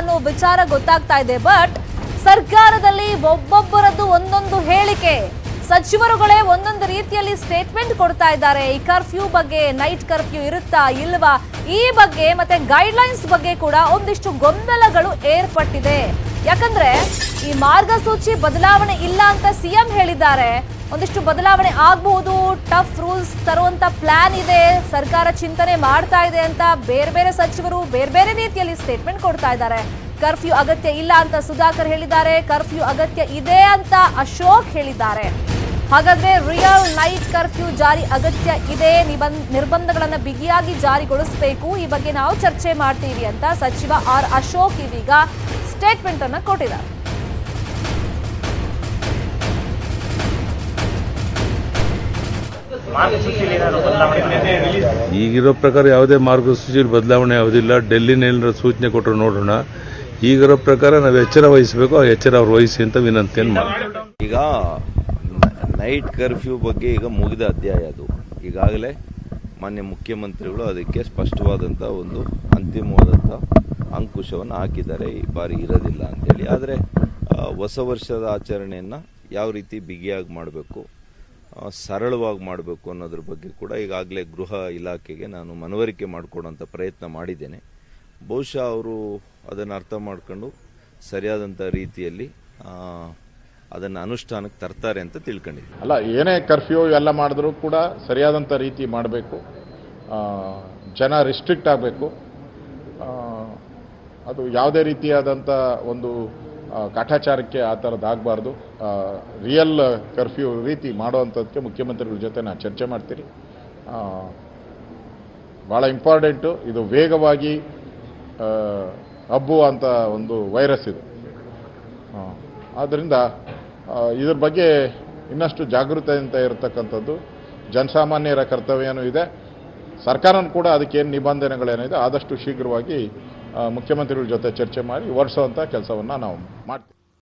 ಅನ್ನೋ ವಿಚಾರ ಗೊತ್ತಾಗ್ತಾ ಇದೆ. ಬಟ್ ಸರ್ಕಾರದಲ್ಲಿ ಒಬ್ಬೊಬ್ಬರದ್ದು ಒಂದೊಂದು ಹೇಳಿಕೆ. ಸಚಿವರುಗಳೇ ಒಂದೊಂದು ರೀತಿಯಲ್ಲಿ ಸ್ಟೇಟ್ಮೆಂಟ್ ಕೊಡ್ತಾ ಇದ್ದಾರೆ. ಈ ಕರ್ಫ್ಯೂ ಬಗ್ಗೆ ನೈಟ್ ಕರ್ಫ್ಯೂ ಇರುತ್ತಾ ಇಲ್ವಾ? ಈ ಬಗ್ಗೆ ಮತ್ತೆ ಗೈಡ್ಲೈನ್ಸ್ ಬಗ್ಗೆ ಕೂಡ ಒಂದಿಷ್ಟು ಗೊಂದಲಗಳು ಏರ್ಪಟ್ಟಿದೆ. ಯಾಕಂದ್ರೆ ಈ ಮಾರ್ಗಸೂಚಿ ಬದಲಾವಣೆ ಇಲ್ಲ ಅಂತ ಸಿಎಂ ಹೇಳಿದ್ದಾರೆ. ಒಂದಿಷ್ಟು ಬದಲಾವಣೆ ಆಗಬಹುದು ಟಫ್ ರೂಲ್ಸ್ ತರುವಂತ ಪ್ಲಾನ್ ಇದೆ, ಸರ್ಕಾರ ಚಿಂತನೆ ಮಾಡ್ತಾ ಇದೆ ಅಂತ ಬೇರೆ ಬೇರೆ ಸಚಿವರು ಬೇರೆ ಬೇರೆ ರೀತಿಯಲ್ಲಿ ಸ್ಟೇಟ್ಮೆಂಟ್ ಕೊಡ್ತಾ ಇದ್ದಾರೆ. ಕರ್ಫ್ಯೂ ಅಗತ್ಯ ಇಲ್ಲ ಅಂತ ಸುಧಾಕರ್ ಹೇಳಿದ್ದಾರೆ ಕರ್ಫ್ಯೂ ಅಗತ್ಯ ಇದೆ ಅಂತ ಅಶೋಕ್ ಹೇಳಿದ್ದಾರೆ. ಹಾಗಾದ್ರೆ ರಿಯಲ್ ನೈಟ್ ಕರ್ಫ್ಯೂ ಜಾರಿ ಅಗತ್ಯ ಇದೆ, ನಿಬಂಧ, ನಿರ್ಬಂಧಗಳನ್ನ ಬಿಗಿಯಾಗಿ ಜಾರಿಗೊಳಿಸಬೇಕು, ಈ ಬಗ್ಗೆ ನಾವು ಚರ್ಚೆ ಮಾಡ್ತೀವಿ ಅಂತ ಸಚಿವ ಆರ್ ಅಶೋಕ್ ಇದೀಗ ಸ್ಟೇಟ್ಮೆಂಟ್ ಅನ್ನು ಕೊಟ್ಟಿದ್ದಾರೆ. ಈಗಿರೋ ಪ್ರಕಾರ ಯಾವುದೇ ಮಾರ್ಗಸೂಚಿಯಲ್ಲಿ ಬದಲಾವಣೆ ಯಾವುದಿಲ್ಲ ಡೆಲ್ಲಿನೇನಾದ್ರು ಸೂಚನೆ ಕೊಟ್ಟರು ನೋಡೋಣ. ಈಗಿರೋ ಪ್ರಕಾರ ನಾವು ಎಚ್ಚರ ವಹಿಸಬೇಕು. ಆ ಎಚ್ಚರ ಅವ್ರು ವಹಿಸಿ ಅಂತ ವಿನಂತಿಯನ್ನು ಮಾಡ್ತೀವಿ ಈಗ ನೈಟ್ ಕರ್ಫ್ಯೂ ಬಗ್ಗೆ ಈಗ ಮುಗಿದ ಅಧ್ಯಾಯ ಅದು. ಈಗಾಗಲೇ ಮಾನ್ಯ ಮುಖ್ಯಮಂತ್ರಿಗಳು ಅದಕ್ಕೆ ಸ್ಪಷ್ಟವಾದಂಥ ಒಂದು ಅಂತಿಮವಾದಂಥ ಅಂಕುಶವನ್ನು ಹಾಕಿದ್ದಾರೆ. ಈ ಬಾರಿ ಇರೋದಿಲ್ಲ ಅಂತೇಳಿ ಆದರೆ ಹೊಸ ವರ್ಷದ ಆಚರಣೆಯನ್ನು ಯಾವ ರೀತಿ ಬಿಗಿಯಾಗಿ ಮಾಡಬೇಕು? ಸರಳವಾಗಿ ಮಾಡಬೇಕು ಅನ್ನೋದ್ರ ಬಗ್ಗೆ ಕೂಡ ಈಗಾಗಲೇ ಗೃಹ ಇಲಾಖೆಗೆ ನಾನು ಮನವರಿಕೆ ಮಾಡಿಕೊಡೋಂಥ ಪ್ರಯತ್ನ ಮಾಡಿದ್ದೇನೆ. ಬಹುಶಃ ಅವರು ಅದನ್ನು ಅರ್ಥ ಮಾಡ್ಕೊಂಡು ಸರಿಯಾದಂಥ ರೀತಿಯಲ್ಲಿ ಅದನ್ನು ಅನುಷ್ಠಾನಕ್ಕೆ ತರ್ತಾರೆ ಅಂತ ತಿಳ್ಕೊಂಡಿದ್ದೀನಿ. ಅಲ್ಲ, ಏನೇ ಕರ್ಫ್ಯೂ ಎಲ್ಲ ಮಾಡಿದ್ರೂ ಕೂಡ ಸರಿಯಾದಂಥ ರೀತಿ ಮಾಡಬೇಕು. ಜನ ರಿಸ್ಟ್ರಿಕ್ಟ್ ಆಗಬೇಕು. ಅದು ಯಾವುದೇ ರೀತಿಯಾದಂಥ ಒಂದು ಕಾಟಾಚಾರಕ್ಕೆ ಆ ಥರದ್ದು ಆಗಬಾರ್ದು. ರಿಯಲ್ ಕರ್ಫ್ಯೂ ರೀತಿ ಮಾಡುವಂಥದ್ದಕ್ಕೆ ಮುಖ್ಯಮಂತ್ರಿಗಳ ಜೊತೆ ನಾನು ಚರ್ಚೆ ಮಾಡ್ತೀನಿ ಭಾಳ ಇಂಪಾರ್ಟೆಂಟು ಇದು ವೇಗವಾಗಿ ಹಬ್ಬುವಂಥ ಒಂದು ವೈರಸ್ ಇದು. ಆದ್ದರಿಂದ ಇದ್ರ ಬಗ್ಗೆ ಇನ್ನಷ್ಟು ಜಾಗೃತೆಯಿಂದ ಇರತಕ್ಕಂಥದ್ದು, ಜನಸಾಮಾನ್ಯರ ಕರ್ತವ್ಯನೂ ಇದೆ. ಸರ್ಕಾರನೂ ಕೂಡ ಅದಕ್ಕೇನು ನಿಬಂಧನೆಗಳೇನಿದೆ ಆದಷ್ಟು ಶೀಘ್ರವಾಗಿ ಮುಖ್ಯಮಂತ್ರಿಗಳ ಜೊತೆ ಚರ್ಚೆ ಮಾಡಿ ಹೊರಡಿಸುವಂಥ ಕೆಲಸವನ್ನು ನಾವು ಮಾಡ್ತೀವಿ.